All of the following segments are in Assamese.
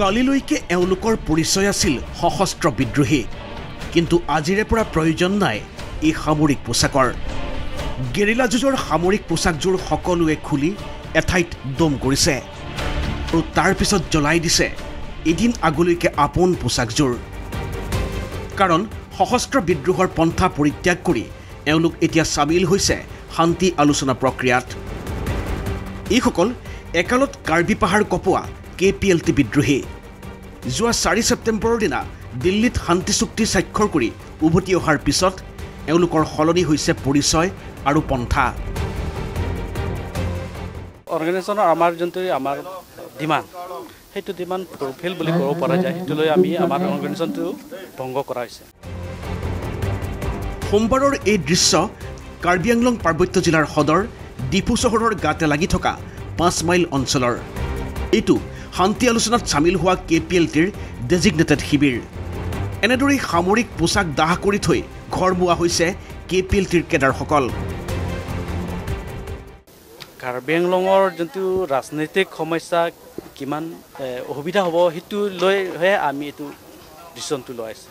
কালিলৈকে এওঁলোকৰ পৰিচয় আছিল সশস্ত্ৰ বিদ্ৰোহী। কিন্তু আজিৰে পৰা প্ৰয়োজন নাই এই সামৰিক পোছাকৰ। গেৰিলা যুঁজৰ সামৰিক পোছাকযোৰ সকলোৱে খুলি এঠাইত দম কৰিছে আৰু তাৰ পিছত জ্বলাই দিছে এদিন আগলৈকে আপোন পোছাকযোৰ। কাৰণ সশস্ত্ৰ বিদ্ৰোহৰ পন্থা পৰিত্যাগ কৰি এওঁলোক এতিয়া চামিল হৈছে শান্তি আলোচনা প্ৰক্ৰিয়াত। এইসকল একালত কাৰ্বি পাহাৰ কপোৱা কে পি এল টি বিদ্ৰোহী যোৱা চাৰি ছেপ্টেম্বৰৰ দিনা দিল্লীত শান্তি চুক্তি স্বাক্ষৰ কৰি উভতি অহাৰ পিছত এওঁলোকৰ সলনি হৈছে পৰিচয় আৰু পন্থা। অৰ্গেনাইজেশ্যনৰ আমাৰ যোনটো আমাৰ ডিমাণ্ড সেইটো ডিমাণ্ড ফুলফিল বুলি ক'ব পৰা যায় সেইটো লৈ আমি আমাৰ অৰ্গেনাইজেশ্যনটো ভংগ কৰা হৈছে। সোমবাৰৰ এই দৃশ্য কাৰ্বি আংলং পাৰ্বত্য জিলাৰ সদৰ ডিফু চহৰৰ গাতে লাগি থকা পাঁচ মাইল অঞ্চলৰ। এইটো শান্তি আলোচনাত চামিল হোৱা কে পি এল টিৰ ডেজিগনেটেড শিবিৰ। এনেদৰেই সামৰিক পোছাক দাহ কৰি থৈ ঘৰ মোৱা হৈছে কে পি এল টিৰ কেডাৰসকল। কাৰ্বি আংলঙৰ যোনটো ৰাজনৈতিক সমস্যা কিমান অসুবিধা হ'ব সেইটো লৈহে আমি এইটো ডিচিশ্যনটো লৈ আছোঁ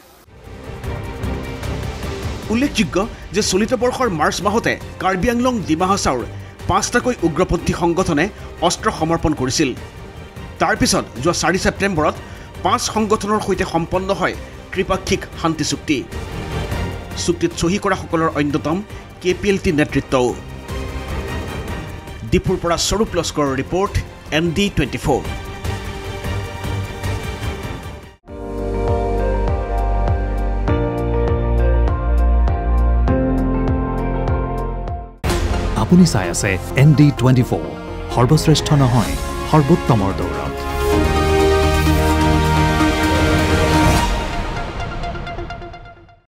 উল্লেখযোগ্য যে চলিত বৰ্ষৰ মাৰ্চ মাহতে কাৰ্বি আংলং ডিমা হাছাওৰ পাঁচটাকৈ উগ্ৰপন্থী সংগঠনে অস্ত্ৰ সমৰ্পণ কৰিছিল। তাৰ পিছত যোৱা চাৰি ছেপ্টেম্বৰত পাঁচ সংগঠনৰ সৈতে সম্পন্ন হয় ত্ৰিপাক্ষিক শান্তি চুক্তি। চুক্তিত চহী কৰাসকলৰ অন্যতম কে পি এল টি নেতৃত্বও। ডিপুৰ পৰা স্বৰূপ লস্কৰৰ report N D twenty four আপুনি চাই আছে এন ডি টুৱেণ্টি ফ'ৰ সৰ্বশ্ৰেষ্ঠ নহয়। সৰ্বোত্তমৰ দৌৰত।